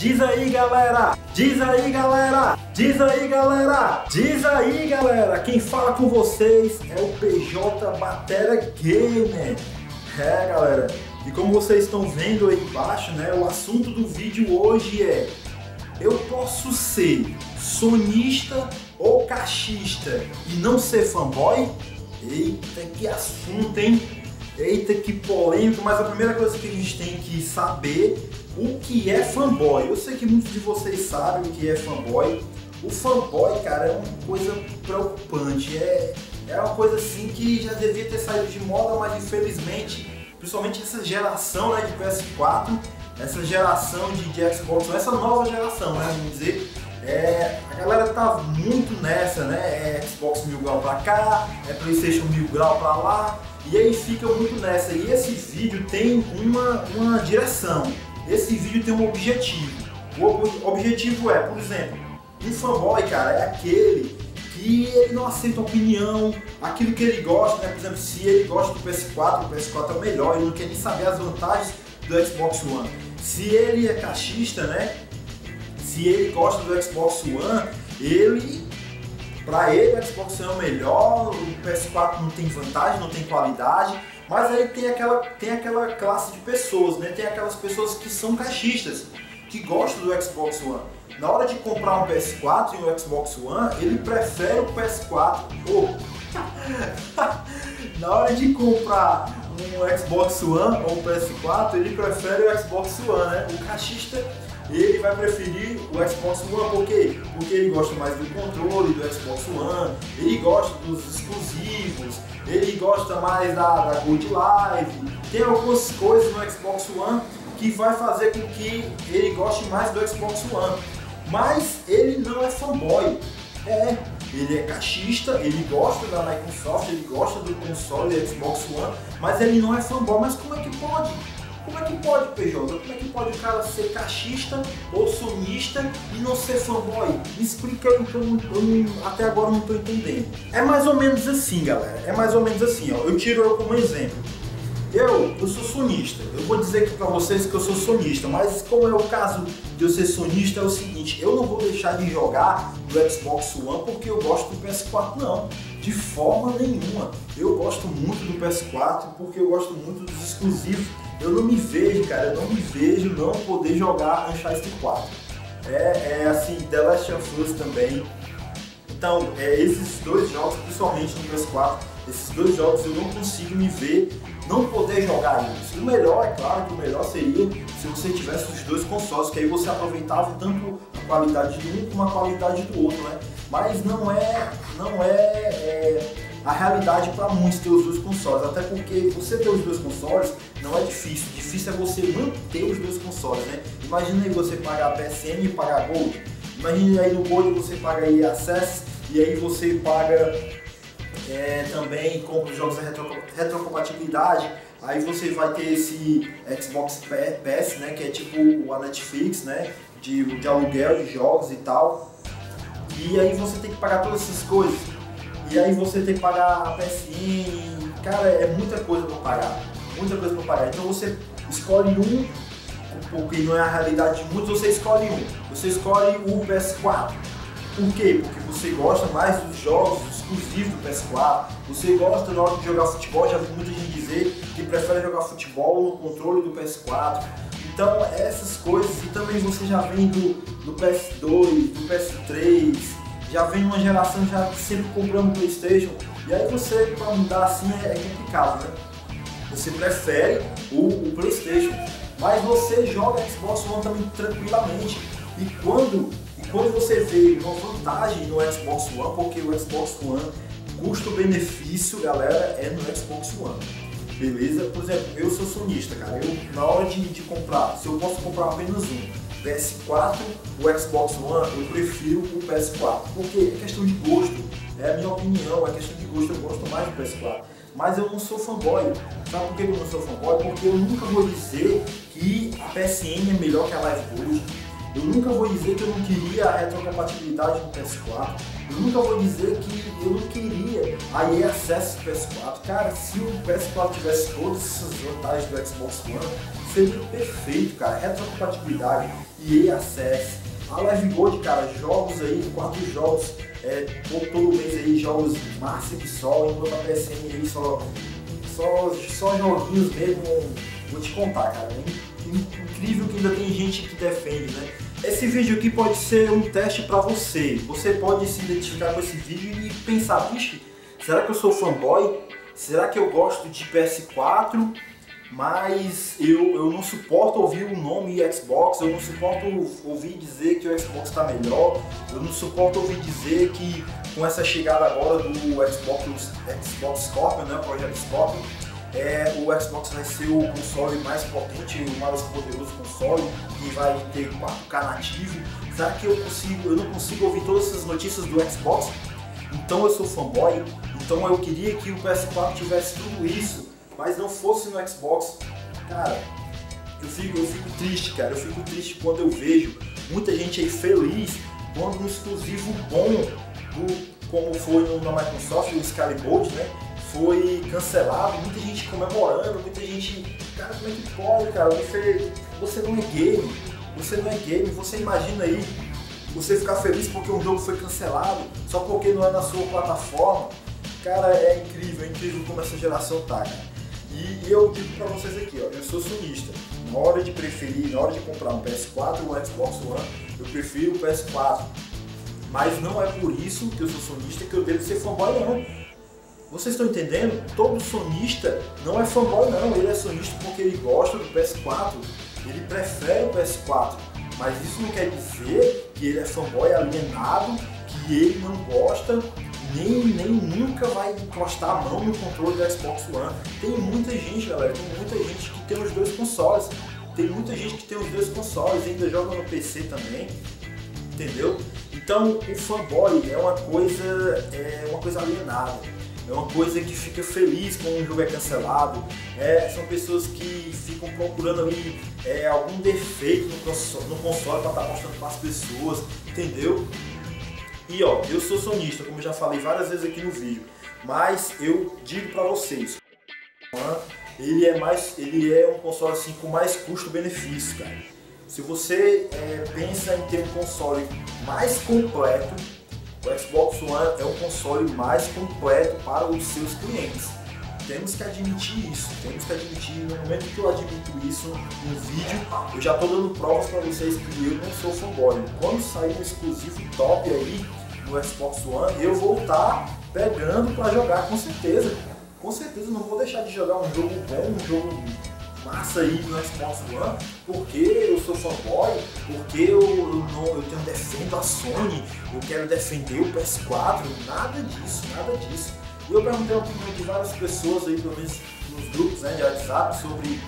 Diz aí, galera! Diz aí, galera! Diz aí, galera! Diz aí, galera! Quem fala com vocês é o PJ Batera Gamer. É, galera. E como vocês estão vendo aí embaixo, né, o assunto do vídeo hoje é eu posso ser sonista ou cachista e não ser fanboy? Eita, que assunto, hein? Eita, que polêmico, mas a primeira coisa que a gente tem que saber o que é fanboy. Eu sei que muitos de vocês sabem o que é fanboy. O fanboy, cara, é uma coisa preocupante. É, é uma coisa assim que já devia ter saído de moda, mas infelizmente, principalmente essa geração né, de PS4, essa geração de, de Xbox, essa nova geração, né, vamos dizer, é, a galera tá muito nessa, né? É Xbox mil grau pra cá, é Playstation mil grau pra lá, e aí fica muito nessa. E esse vídeo tem uma, uma direção, esse vídeo tem um objetivo. O objetivo é, por exemplo, um fanboy, cara, é aquele que ele não aceita opinião, aquilo que ele gosta, né? Por exemplo, se ele gosta do PS4, o PS4 é o melhor, ele não quer nem saber as vantagens do Xbox One. Se ele é cachista, né? se ele gosta do Xbox One, ele, para ele o Xbox é o melhor, o PS4 não tem vantagem, não tem qualidade, mas aí tem aquela, tem aquela classe de pessoas, né? Tem aquelas pessoas que são caixistas, que gostam do Xbox One. Na hora de comprar um PS4 e um Xbox One, ele prefere o PS4. Oh. Na hora de comprar um Xbox One ou um PS4, ele prefere o Xbox One, né? O cachista ele vai preferir o Xbox One, por quê? Porque ele gosta mais do controle do Xbox One, ele gosta dos exclusivos, ele gosta mais da, da Good Live, tem algumas coisas no Xbox One que vai fazer com que ele goste mais do Xbox One. Mas ele não é fanboy. É, ele é cachista, ele gosta da Microsoft, ele gosta do console Xbox One, mas ele não é fanboy. Mas como é que pode? Como é que pode, PJ? Como é que pode o cara ser cachista ou sonista e não ser fanboy? Me explica aí que eu, não, eu não, até agora não estou entendendo. É mais ou menos assim, galera. É mais ou menos assim, ó. Eu tiro eu como exemplo. Eu, eu sou sonista. Eu vou dizer aqui para vocês que eu sou sonista, mas como é o caso de eu ser sonista, é o seguinte: eu não vou deixar de jogar no Xbox One porque eu gosto do PS4, não. De forma nenhuma. Eu gosto muito do PS4 porque eu gosto muito dos exclusivos eu não me vejo, cara, eu não me vejo não poder jogar Uncharted 4. É, é assim, The Last of Us também. Então, é, esses dois jogos, principalmente no PS4, esses dois jogos eu não consigo me ver não poder jogar eles. O melhor, é claro que o melhor seria se você tivesse os dois consoles, que aí você aproveitava tanto a qualidade de um como a qualidade do outro, né? Mas não é, não é, é a realidade para muitos ter os dois consoles, até porque você ter os dois consoles não é difícil, difícil é você manter os dois consoles, né? Imagina aí você pagar PSN e pagar Gold, imagina aí no Gold você paga aí Access e aí você paga é, também compra os jogos da retro, retrocompatibilidade, aí você vai ter esse Xbox Pass, né, que é tipo a Netflix, né, de, de aluguel de jogos e tal, e aí você tem que pagar todas essas coisas. E aí você tem que pagar a PSN, cara, é muita coisa para pagar, muita coisa para pagar. Então você escolhe um, porque não é a realidade de muitos, você escolhe um. Você escolhe o PS4. Por quê? Porque você gosta mais dos jogos exclusivos do PS4, você gosta na hora de jogar futebol, já vi muita gente dizer que prefere jogar futebol no controle do PS4. Então essas coisas, e também você já vem do, do PS2, do PS3, já vem uma geração já sempre comprando Playstation, e aí você, para mudar assim, é, é, complicado, né? Você prefere o, o Playstation, mas você joga Xbox One também tranquilamente. E quando, e quando você vê uma vantagem no Xbox One, porque o Xbox One, custo-benefício, galera, é no Xbox One. Beleza? Por exemplo, eu sou sonista, cara. Eu, na hora de, de comprar, se eu posso comprar apenas um, PS4, o Xbox One, eu prefiro o PS4. Porque é questão de gosto, é a minha opinião, é questão de gosto, eu gosto mais do PS4. Mas eu não sou fanboy. Sabe por que eu não sou fanboy? Porque eu nunca vou dizer que a PSN é melhor que a Live Gold. Eu nunca vou dizer que eu não queria a retrocompatibilidade do PS4. Eu nunca vou dizer que eu não queria a EA Access do PS4. Cara, se o PS4 tivesse todas essas vantagens do Xbox One, seria perfeito, cara. Retrocompatibilidade, EA Access, a Live Gold, cara, jogos aí, quatro jogos, é, todo mês aí, jogos massa que só, enquanto a PSN aí só, só, só joguinhos mesmo, vou te contar, cara. Incrível que ainda tem gente que defende, né? Esse vídeo aqui pode ser um teste para você. Você pode se identificar com esse vídeo e pensar, vixe, será que eu sou fanboy? Será que eu gosto de PS4? Mas eu, eu não suporto ouvir o nome Xbox, eu não suporto ouvir dizer que o Xbox está melhor, eu não suporto ouvir dizer que com essa chegada agora do Xbox, Xbox Scorpio, né, o projeto Scorpio, é, o Xbox vai ser o console mais potente, o mais poderoso console, e vai ter 4K nativo. Será que eu consigo, eu não consigo ouvir todas essas notícias do Xbox? Então eu sou fanboy, então eu queria que o PS4 tivesse tudo isso, mas não fosse no Xbox. Cara, eu fico, eu fico triste, cara, eu fico triste quando eu vejo muita gente aí feliz quando um exclusivo bom, do, como foi no, na Microsoft, o Skybolt, né? Foi cancelado, muita gente comemorando, muita gente. Cara, como é que pode, cara? Você, você não é game, você não é game, você imagina aí você ficar feliz porque um jogo foi cancelado, só porque não é na sua plataforma. Cara, é incrível, é incrível como essa geração tá, cara. E, eu digo pra vocês aqui, ó, eu sou sonista. Na hora de preferir, na hora de comprar um PS4 ou um Xbox One, eu prefiro o PS4. Mas não é por isso que eu sou sonista que eu devo ser fanboy não. Vocês estão entendendo? Todo sonista não é fanboy não, ele é sonista porque ele gosta do PS4, ele prefere o PS4, mas isso não quer dizer que ele é fanboy alienado, que ele não gosta, nem, nem nunca vai encostar a mão no controle do Xbox One. Tem muita gente, galera, tem muita gente que tem os dois consoles, tem muita gente que tem os dois consoles e ainda joga no PC também, entendeu? Então o fanboy é uma coisa, é uma coisa alienada é uma coisa que fica feliz quando um jogo é cancelado. É, são pessoas que ficam procurando ali é, algum defeito no console, no console para estar tá mostrando para as pessoas, entendeu? E ó, eu sou sonista, como já falei várias vezes aqui no vídeo, mas eu digo para vocês, ele é mais, ele é um console assim com mais custo-benefício, cara. Se você é, pensa em ter um console mais completo, o Xbox One é o console mais completo para os seus clientes. Temos que admitir isso, temos que admitir, no momento que eu admito isso no vídeo, eu já estou dando provas para vocês que eu não sou fanboy. Quando sair um exclusivo top aí no Xbox One, eu vou estar tá pegando para jogar com certeza. Com certeza não vou deixar de jogar um jogo bom, um jogo massa aí no Xbox One, porque eu sou fanboy, porque eu, eu, não, eu tenho, defendo a Sony, eu quero defender o PS4, nada disso, nada disso. E eu perguntei a opinião de várias pessoas aí, pelo menos nos grupos né, de WhatsApp, sobre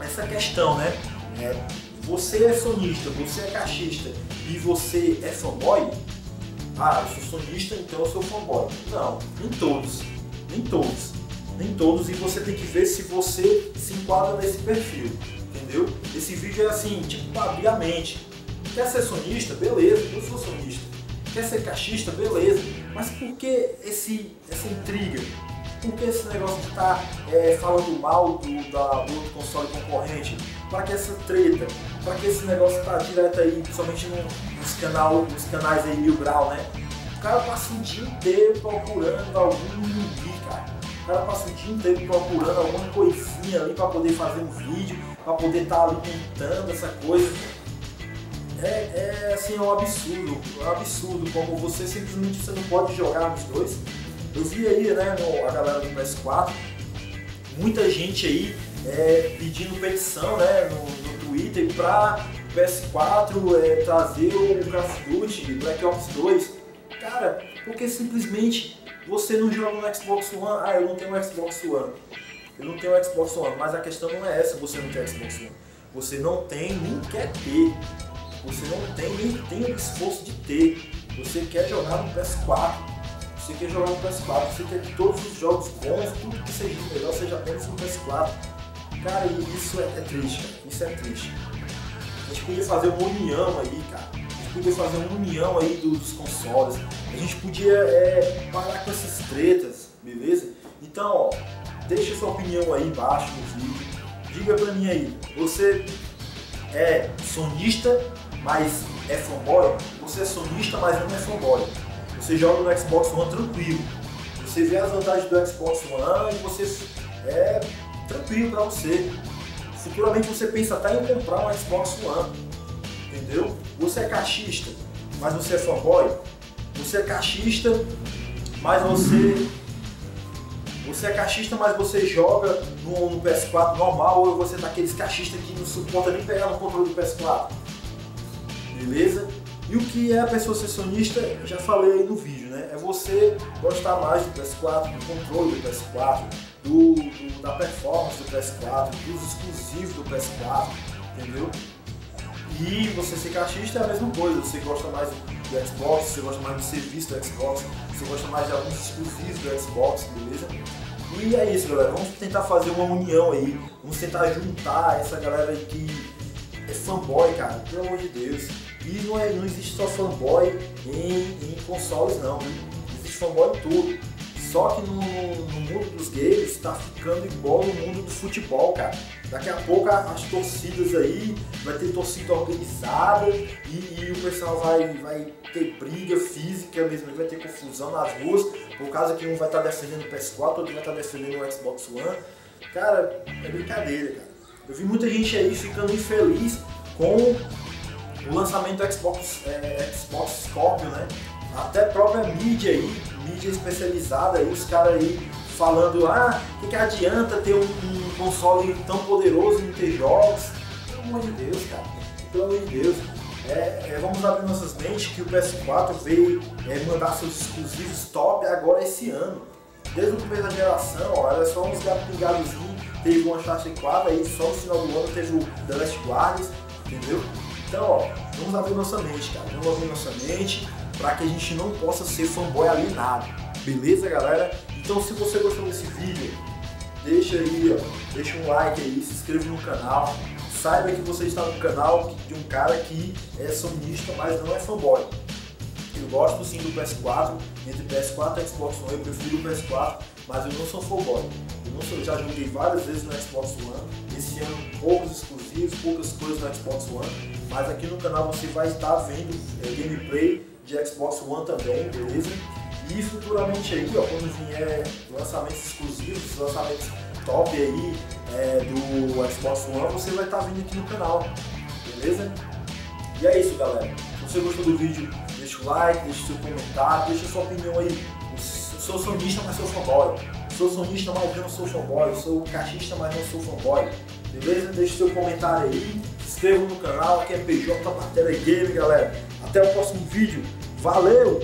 essa questão, né? É, você é sonista, você é caixista e você é fanboy? Ah, eu sou sonista, então eu sou fanboy. Não, nem todos, nem todos nem todos, e você tem que ver se você se enquadra nesse perfil, entendeu? Esse vídeo é assim, tipo, para abrir a mente. Quer ser sonista? Beleza, eu sou sonista. Quer ser cachista? Beleza. Mas por que esse, essa intriga? Por que esse negócio de estar tá, é, falando mal do, da, do outro console concorrente? Para que essa treta? Para que esse negócio tá direto aí, principalmente no, nos, canal, nos canais aí Mil Grau, né? O cara passa o dia inteiro procurando algum cara o cara passa o dia inteiro procurando alguma coisinha ali para poder fazer um vídeo, para poder estar tá alimentando essa coisa. É, é assim, é um absurdo, é um absurdo como você simplesmente você não pode jogar nos dois. Eu vi aí, né, no, a galera do PS4, muita gente aí é, pedindo petição, né, no, no Twitter para PS4 é, trazer o Call of Duty Black Ops 2. Cara, porque simplesmente você não joga no Xbox One, ah, eu não tenho Xbox One. Eu não tenho Xbox One, mas a questão não é essa, você não tem Xbox One. Você não tem nem quer ter. Você não tem nem tem o esforço de ter. Você quer jogar no PS4. Você quer jogar no PS4. Você quer que todos os jogos bons, tudo que seja melhor, seja apenas no PS4. Cara, isso é, é triste, cara. Isso é triste. A gente podia fazer uma união aí, cara podia fazer uma união aí dos consoles, a gente podia é, parar com essas tretas, beleza? Então, ó, deixa sua opinião aí embaixo no vídeo, Diga pra mim aí, você é sonista, mas é fanboy? Você é sonista, mas não é fanboy? Você joga no Xbox One tranquilo. Você vê as vantagens do Xbox One e você é tranquilo para você. Futuramente você pensa até em comprar um Xbox One. Entendeu? Você é cachista, mas você é fanboy. Você é cachista, mas você. Você é cachista, mas você joga no, no PS4 normal ou você tá aqueles cachistas que não suporta nem pegar no controle do PS4. Beleza? E o que é a pessoa ser sonista, já falei aí no vídeo, né? É você gostar mais do PS4, do controle do PS4, do, do, da performance do PS4, dos exclusivos do PS4, entendeu? E você ser cachista é a mesma coisa, você gosta mais do Xbox, você gosta mais do serviço do Xbox, você gosta mais de alguns exclusivos do Xbox, beleza? E é isso, galera. Vamos tentar fazer uma união aí. Vamos tentar juntar essa galera aí que é fanboy, cara. Pelo amor de Deus. E não, é, não existe só fanboy em, em consoles, não. Existe fanboy em tudo. Só que no, no mundo dos games está ficando igual no mundo do futebol, cara. Daqui a pouco as torcidas aí, vai ter torcida organizada e, e o pessoal vai, vai ter briga física mesmo, vai ter confusão nas ruas, por causa que um vai estar tá defendendo o PS4, outro vai estar tá defendendo o Xbox One. Cara, é brincadeira, cara. Eu vi muita gente aí ficando infeliz com o lançamento do Xbox, é, Xbox Scorpio, né? Até a própria mídia aí, mídia especializada aí, os caras aí falando, ah, o que, que, adianta ter um, um, console tão poderoso e não ter jogos? Pelo amor de Deus, cara. Pelo amor de Deus. É, é, vamos abrir nossas mentes que o PS4 veio é, mandar seus exclusivos top agora esse ano. Desde o começo da geração, ó, era só uns gatos pingadozinhos, teve o Uncharted 4, aí só no final do ano teve o The Last Guardians, entendeu? Então, ó, vamos abrir nossa mente, cara. Vamos abrir nossa mente para que a gente não possa ser fanboy alienado. Beleza, galera? Então, se você gostou desse vídeo, deixa aí, ó, deixa um like aí, se inscreva no canal. Saiba que você está no canal de um cara que é sonista, mas não é fanboy. Eu gosto sim do PS4, entre PS4 e Xbox One, eu prefiro o PS4, mas eu não sou fanboy. Eu não sou, já joguei várias vezes no Xbox One, esse ano poucos exclusivos, poucas coisas no Xbox One, mas aqui no canal você vai estar vendo é, gameplay de Xbox One também, beleza? E futuramente aí, ó, quando vier lançamentos exclusivos, lançamentos top aí é, do Xbox One, você vai estar vendo aqui no canal, beleza? E é isso, galera. Se você gostou do vídeo, deixa o like, deixa o seu comentário, deixa a sua opinião aí. Eu sou sonista, mas sou fanboy. Sou sonista, mas não sou fanboy. Sou cachista, mas não sou fanboy. Beleza? Deixa o seu comentário aí. Se inscreva no canal. Aqui é PJ Matéria Game, galera. Até o próximo vídeo. Valeu!